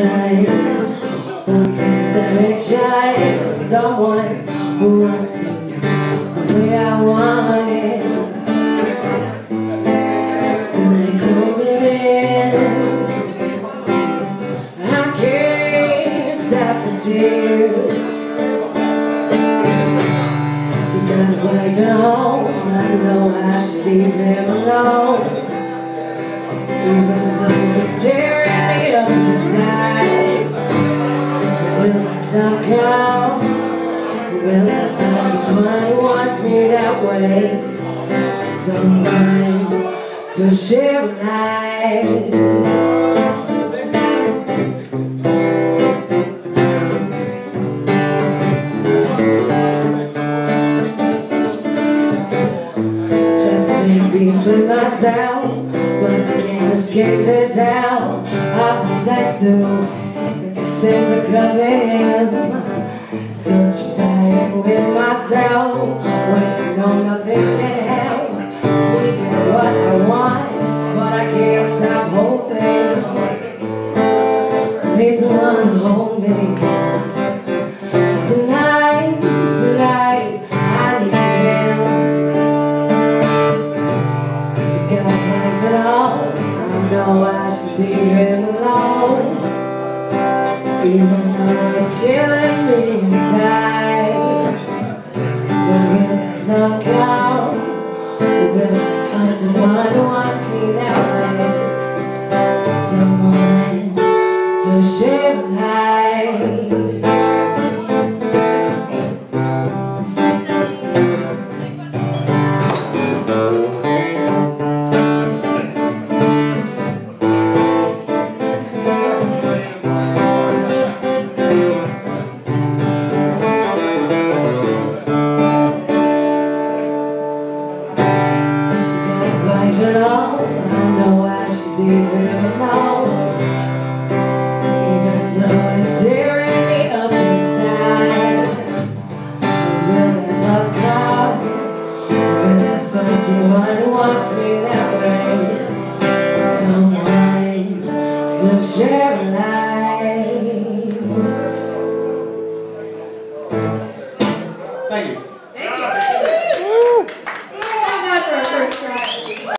shine One direction Someone who wants me the way I want it then it closes in I can't stop the tears He's got a wife at home. I know I should leave him alone Love come? Will I find someone wants me that way? Someone to share a life peace with myself But I can't escape this hell I was like to If the sins are coming Still fighting with myself When I know nothing can help. Get what I want But I can't stop hoping. Need someone to hold me know I should leave him alone. Even Someone who wants me that it all I know why she leave it all Even though it's tearing me up inside I'm really love God And if someone wants me that way Someone to share a life Thank you. Thank you.